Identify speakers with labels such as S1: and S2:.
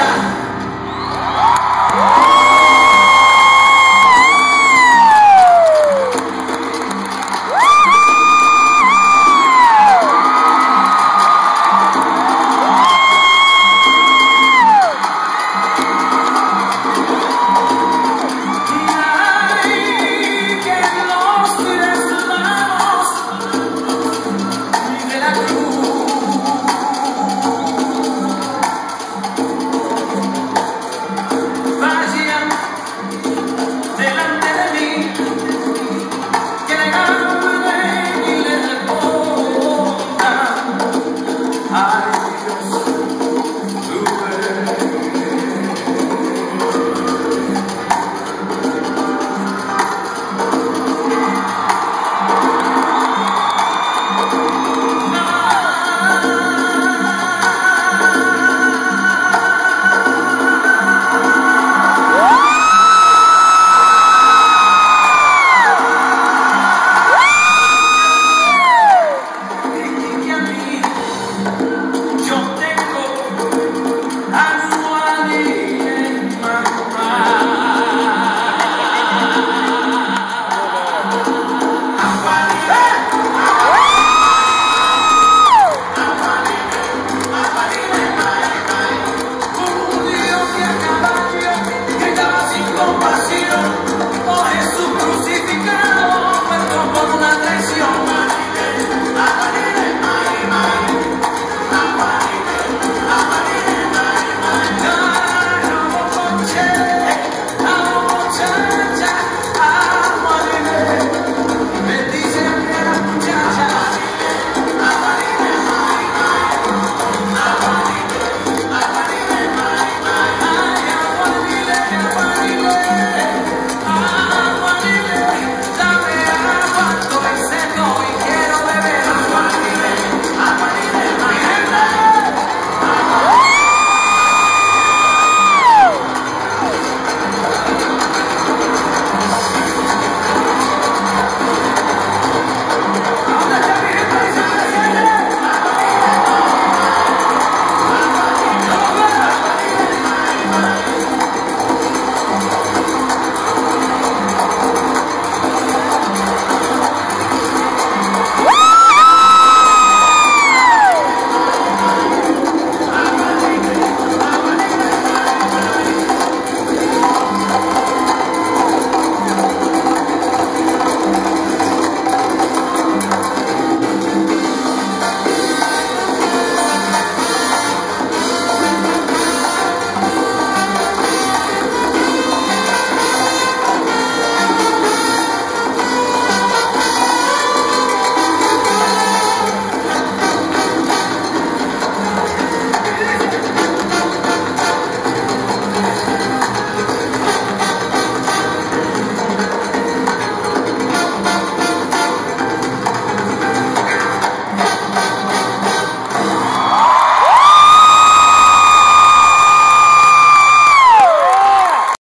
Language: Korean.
S1: 자.